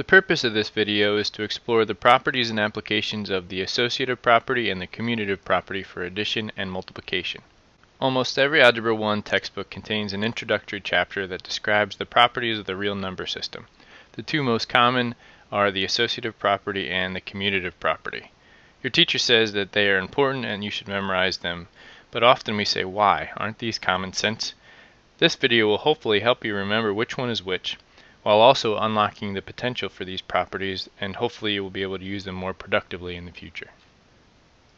The purpose of this video is to explore the properties and applications of the associative property and the commutative property for addition and multiplication. Almost every Algebra 1 textbook contains an introductory chapter that describes the properties of the real number system. The two most common are the associative property and the commutative property. Your teacher says that they are important and you should memorize them, but often we say why, aren't these common sense? This video will hopefully help you remember which one is which, while also unlocking the potential for these properties and hopefully you will be able to use them more productively in the future.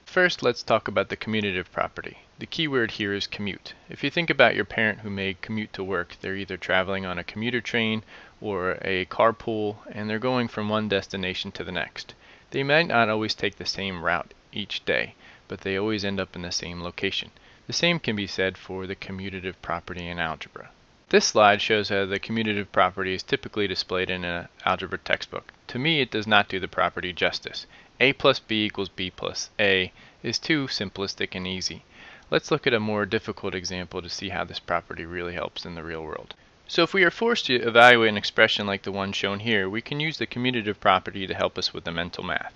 First, let's talk about the commutative property. The key word here is commute. If you think about your parent who may commute to work, they're either traveling on a commuter train or a carpool and they're going from one destination to the next. They might not always take the same route each day, but they always end up in the same location. The same can be said for the commutative property in algebra. This slide shows how the commutative property is typically displayed in an algebra textbook. To me, it does not do the property justice. a plus b equals b plus a is too simplistic and easy. Let's look at a more difficult example to see how this property really helps in the real world. So if we are forced to evaluate an expression like the one shown here, we can use the commutative property to help us with the mental math.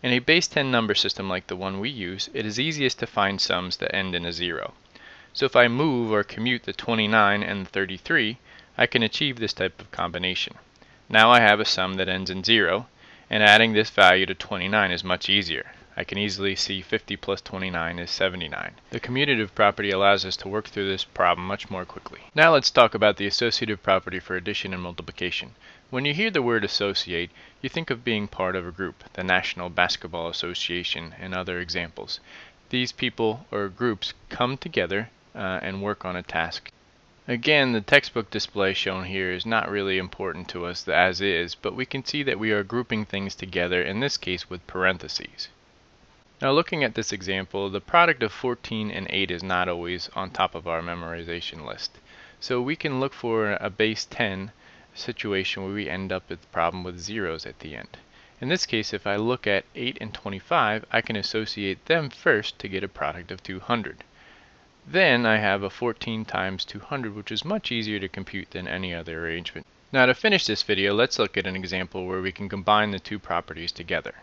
In a base 10 number system like the one we use, it is easiest to find sums that end in a zero. So if I move or commute the 29 and the 33, I can achieve this type of combination. Now I have a sum that ends in 0, and adding this value to 29 is much easier. I can easily see 50 plus 29 is 79. The commutative property allows us to work through this problem much more quickly. Now let's talk about the associative property for addition and multiplication. When you hear the word associate, you think of being part of a group, the National Basketball Association and other examples. These people or groups come together uh, and work on a task. Again, the textbook display shown here is not really important to us as is, but we can see that we are grouping things together, in this case with parentheses. Now looking at this example, the product of 14 and 8 is not always on top of our memorization list. So we can look for a base 10 situation where we end up with the problem with zeros at the end. In this case, if I look at 8 and 25, I can associate them first to get a product of 200. Then I have a 14 times 200, which is much easier to compute than any other arrangement. Now to finish this video, let's look at an example where we can combine the two properties together.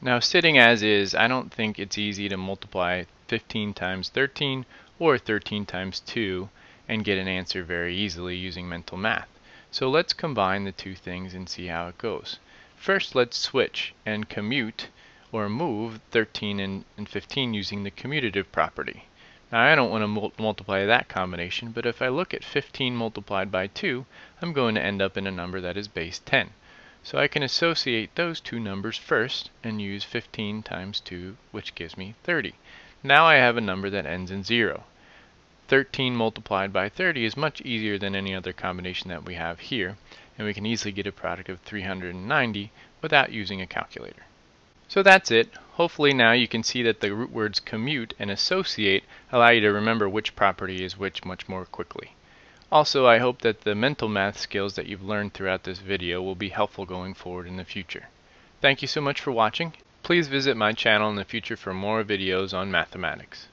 Now sitting as is, I don't think it's easy to multiply 15 times 13 or 13 times 2 and get an answer very easily using mental math. So let's combine the two things and see how it goes. First let's switch and commute or move 13 and, and 15 using the commutative property. Now I don't want to mul multiply that combination, but if I look at 15 multiplied by 2, I'm going to end up in a number that is base 10. So I can associate those two numbers first and use 15 times 2, which gives me 30. Now I have a number that ends in 0. 13 multiplied by 30 is much easier than any other combination that we have here, and we can easily get a product of 390 without using a calculator. So that's it. Hopefully now you can see that the root words commute and associate allow you to remember which property is which much more quickly. Also, I hope that the mental math skills that you've learned throughout this video will be helpful going forward in the future. Thank you so much for watching. Please visit my channel in the future for more videos on mathematics.